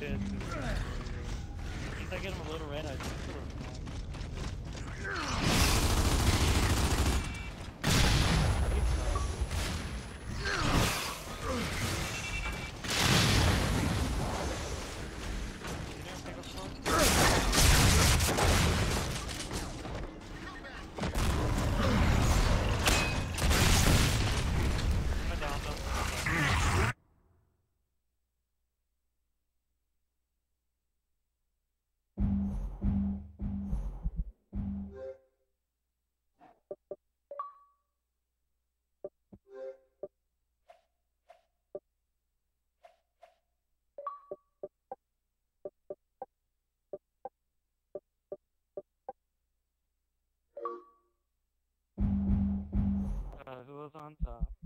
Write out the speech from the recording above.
good. If I get him a little red, I just on top?